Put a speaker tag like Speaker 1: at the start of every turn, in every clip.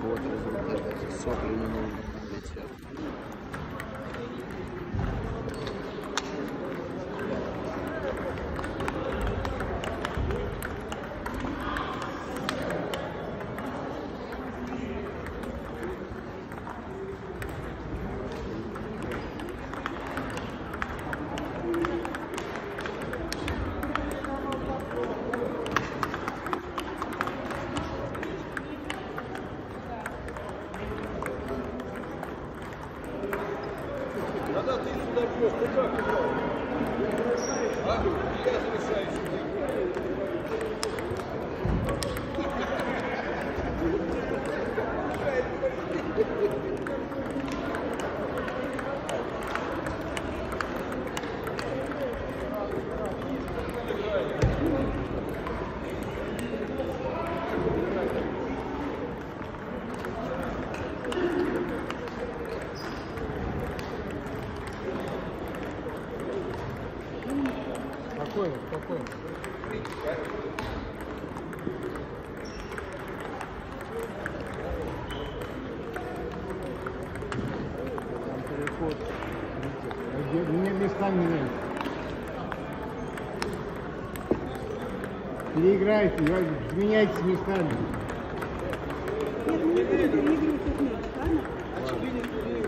Speaker 1: gorgeous. Look at that. It's so. летят.
Speaker 2: Когда ты сюда бьешь, ты как
Speaker 3: Спокойно, спокойно. Там переход. Мне местами меняйте. Переиграйте, меняйтесь местами.
Speaker 4: Нет, мы не будем переигрывать этот мяч, правильно?
Speaker 2: Направо, Володя, направо.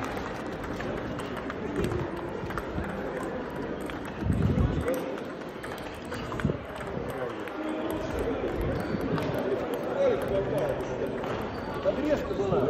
Speaker 2: Подрезка была.